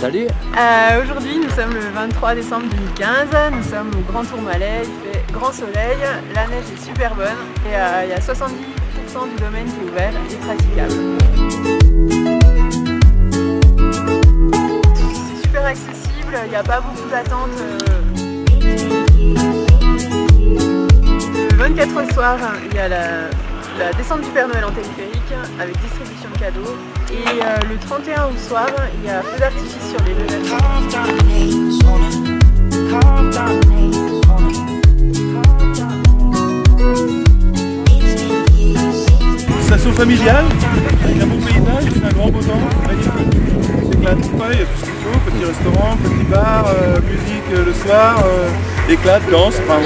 Salut. Euh, Aujourd'hui, nous sommes le 23 décembre 2015. Nous sommes au Grand Tourmalet. Il fait grand soleil. La neige est super bonne. Et euh, il y a 70% du domaine qui est ouvert et praticable. C'est super accessible. Il n'y a pas beaucoup d'attente. Le 24 au soir, il y a la, la descente du Père Noël en téléphérique avec distribution de cadeaux. Et euh, le 31 au soir, il y a feu d'artifice sur les levains. Station familiale, avec un bon paysage, un grand beau temps, magnifique. On s'éclate, ouais, il y a tout ce qu'il faut, petit restaurant, petit bar, euh, musique euh, le soir, éclate, danse, enfin.